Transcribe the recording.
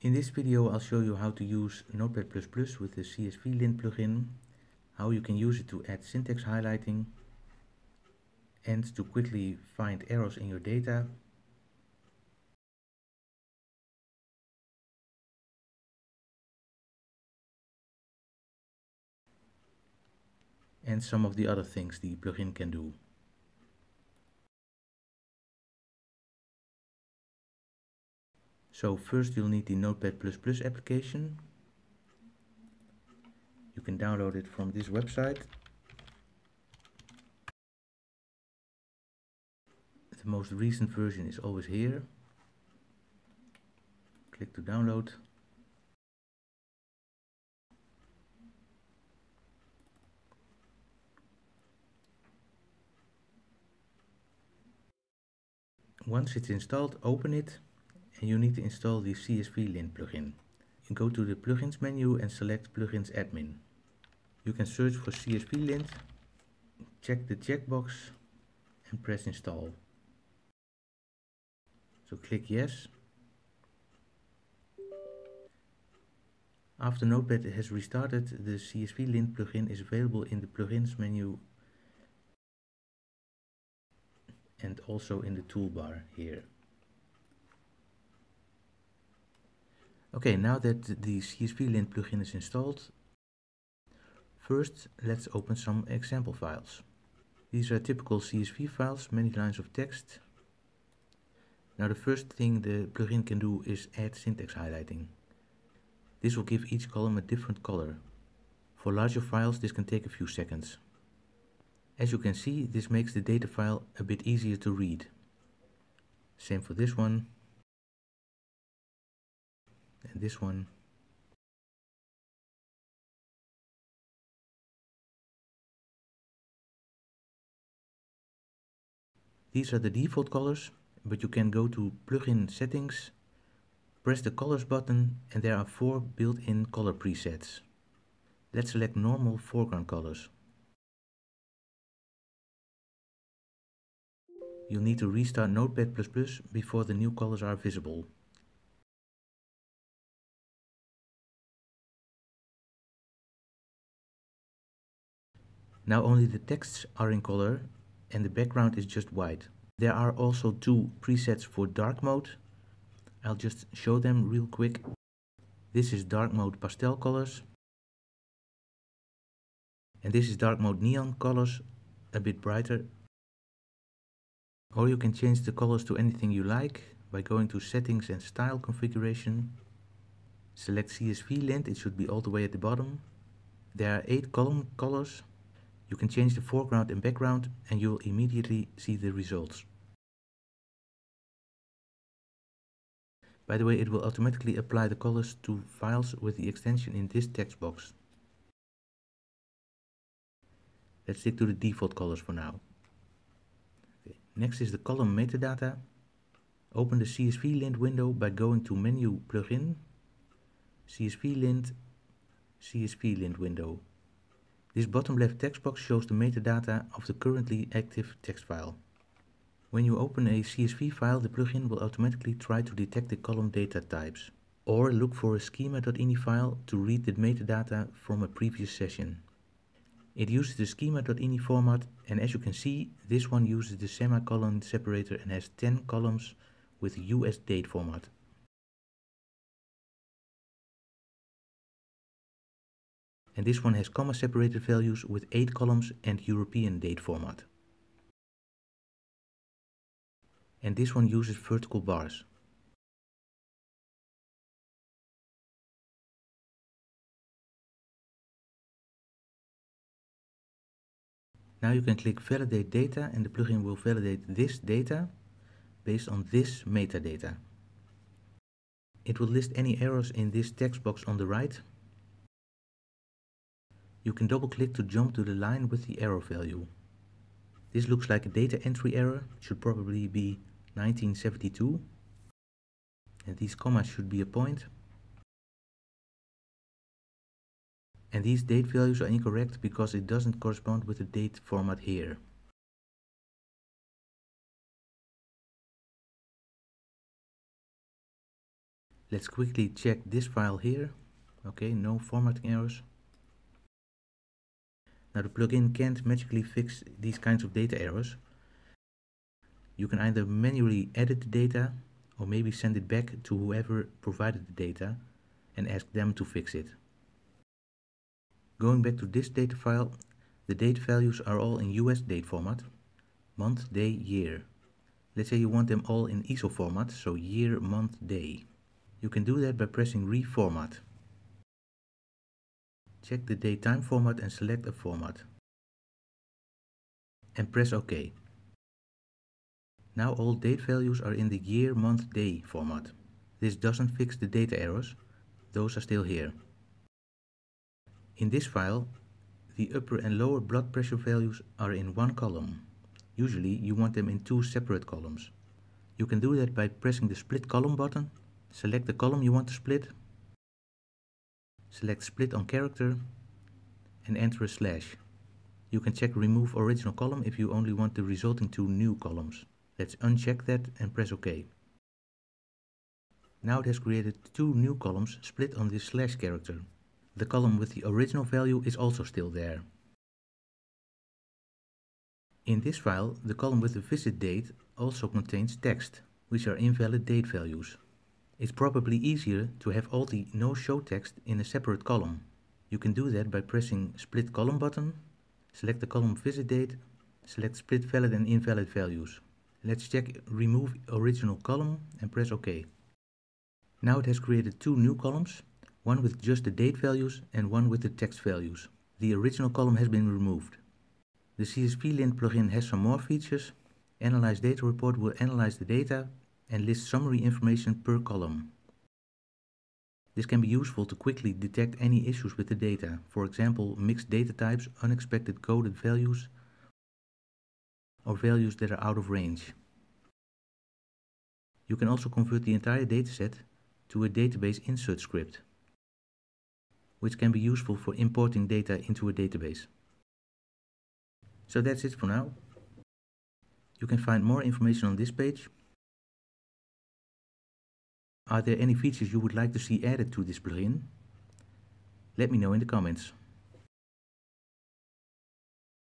In this video I'll show you how to use Notepad++ with the CSVLint plugin, how you can use it to add syntax highlighting and to quickly find errors in your data and some of the other things the plugin can do. So first you'll need the Notepad++ application. You can download it from this website. The most recent version is always here. Click to download. Once it's installed, open it and you need to install the CSVLint plugin. You go to the plugins menu and select plugins admin. You can search for CSVLint, check the checkbox and press install. So click yes. After Notepad has restarted, the CSVLint plugin is available in the plugins menu and also in the toolbar here. Okay, now that the CSVLint plugin is installed, first let's open some example files. These are typical CSV files, many lines of text. Now the first thing the plugin can do is add syntax highlighting. This will give each column a different color. For larger files this can take a few seconds. As you can see, this makes the data file a bit easier to read. Same for this one. And this one. These are the default colors, but you can go to plugin settings, press the colors button and there are four built-in color presets. Let's select normal foreground colors. You'll need to restart Notepad++ before the new colors are visible. Now only the texts are in color and the background is just white. There are also two presets for dark mode. I'll just show them real quick. This is dark mode pastel colors. And this is dark mode neon colors, a bit brighter or you can change the colors to anything you like by going to settings and style configuration. Select CSV lint, it should be all the way at the bottom. There are 8 column colors. You can change the foreground and background and you'll immediately see the results. By the way, it will automatically apply the colors to files with the extension in this text box. Let's stick to the default colors for now. Next is the column metadata. Open the CSV lint window by going to Menu Plugin, CSV lint, CSV lint window. This bottom left text box shows the metadata of the currently active text file. When you open a CSV file, the plugin will automatically try to detect the column data types, or look for a schema.ini file to read the metadata from a previous session. It uses the schema.ini format and as you can see this one uses the semicolon separator and has 10 columns with US date format. And this one has comma separated values with 8 columns and European date format. And this one uses vertical bars. Now you can click validate data and the plugin will validate this data based on this metadata. It will list any errors in this text box on the right. You can double click to jump to the line with the error value. This looks like a data entry error, should probably be 1972. And these commas should be a point. And these date values are incorrect because it doesn't correspond with the date format here. Let's quickly check this file here. Okay, no formatting errors. Now the plugin can't magically fix these kinds of data errors. You can either manually edit the data or maybe send it back to whoever provided the data and ask them to fix it. Going back to this data file, the date values are all in US date format, month, day, year. Let's say you want them all in ISO format, so year, month, day. You can do that by pressing Reformat. Check the date time format and select a format. And press OK. Now all date values are in the year, month, day format. This doesn't fix the data errors, those are still here. In this file, the upper and lower blood pressure values are in one column. Usually you want them in two separate columns. You can do that by pressing the split column button, select the column you want to split, select split on character and enter a slash. You can check remove original column if you only want the resulting two new columns. Let's uncheck that and press OK. Now it has created two new columns split on this slash character. The column with the original value is also still there. In this file, the column with the visit date also contains text, which are invalid date values. It's probably easier to have all the no-show text in a separate column. You can do that by pressing split column button, select the column visit date, select split valid and invalid values. Let's check remove original column and press OK. Now it has created two new columns, one with just the date values and one with the text values. The original column has been removed. The CSV-Lint plugin has some more features. Analyze Data Report will analyze the data and list summary information per column. This can be useful to quickly detect any issues with the data, for example mixed data types, unexpected coded values, or values that are out of range. You can also convert the entire dataset to a database insert script, which can be useful for importing data into a database. So that's it for now. You can find more information on this page. Are there any features you would like to see added to this plugin? Let me know in the comments.